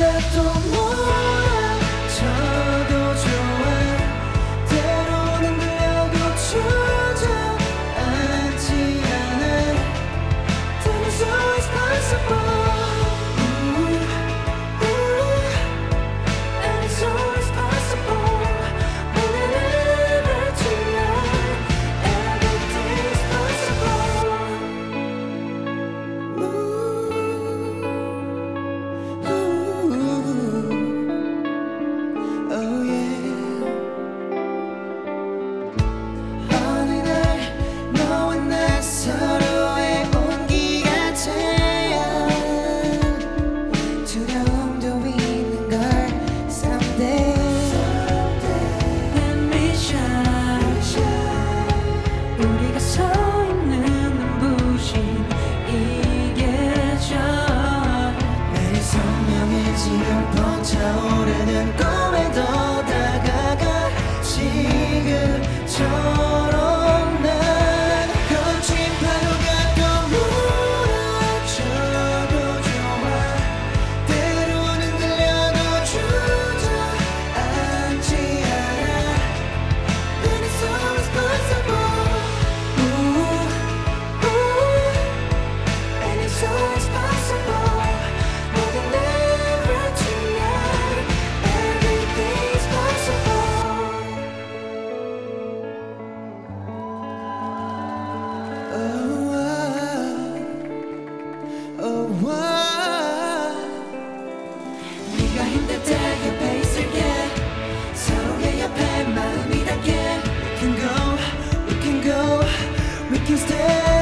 get to go We can stay.